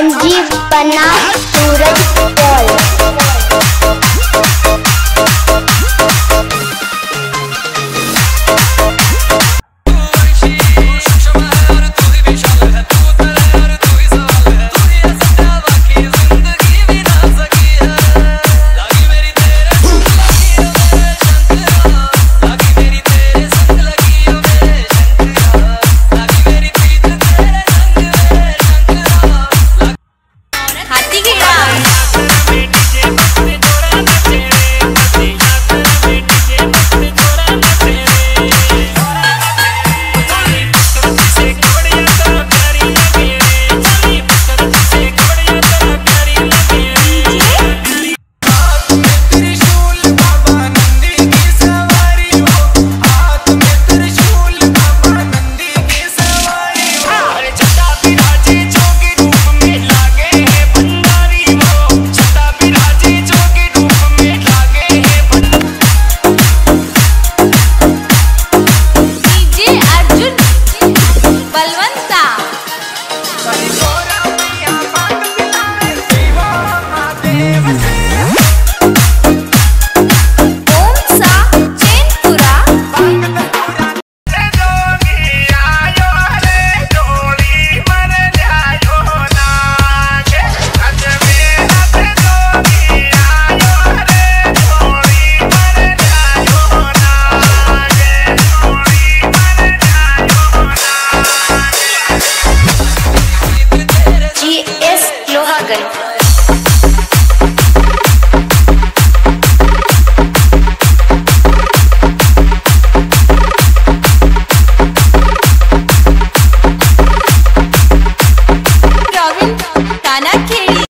संजीव बना सूरज Paul Ok.